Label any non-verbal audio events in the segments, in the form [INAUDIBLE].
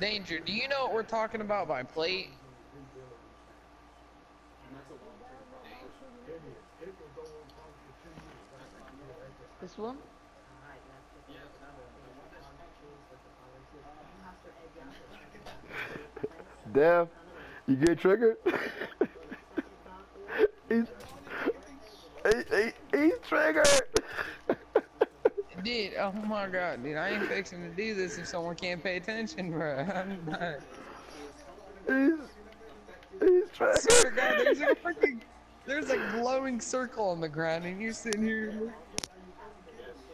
Danger, do you know what we're talking about by plate? This one? Dev, you get triggered? [LAUGHS] he's, he, he, he's triggered. Dude, oh my god, dude, I ain't fixing to do this if someone can't pay attention, bro. [LAUGHS] I'm not. he's, he's swear to. God, there's a freaking, there's a glowing circle on the ground, and you're sitting here,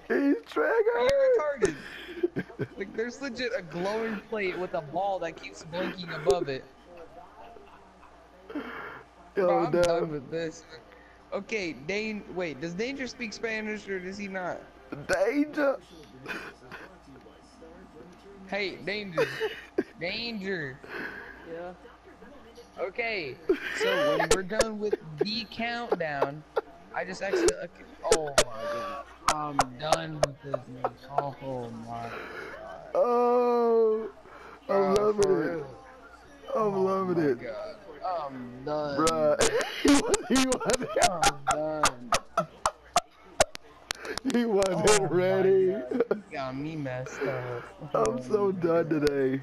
He's triggered. you're retarded. Like, there's legit a glowing plate with a ball that keeps blinking above it. Bro, Yo, I'm done with this. Okay, Dane, wait, does Danger speak Spanish or does he not? danger. Hey, Danger, [LAUGHS] Danger. Yeah. Okay, so when we're done with the countdown, I just actually. exit. Oh my god, I'm done with this. Man. Oh my. God. Oh, I'm Bro, loving it. real. I'm Oh loving my it. God. I'm done. Bruh, he was, [LAUGHS] he wasn't, I'm done. Oh he wasn't Oh ready. You got me messed up. I'm so oh done today.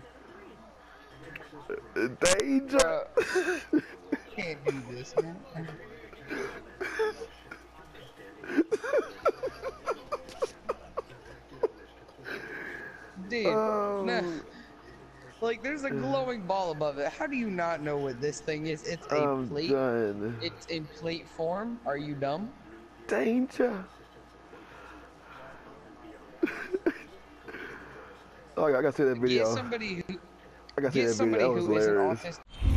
Danger. Bruh, can't do this, man. [LAUGHS] Dude, Oh. nah. Like there's a glowing ball above it. How do you not know what this thing is? It's a I'm plate. done. It's in plate form. Are you dumb? Danger. [LAUGHS] oh, I gotta see that Get video. somebody who I gotta see get that somebody video. That was hilarious. autistic.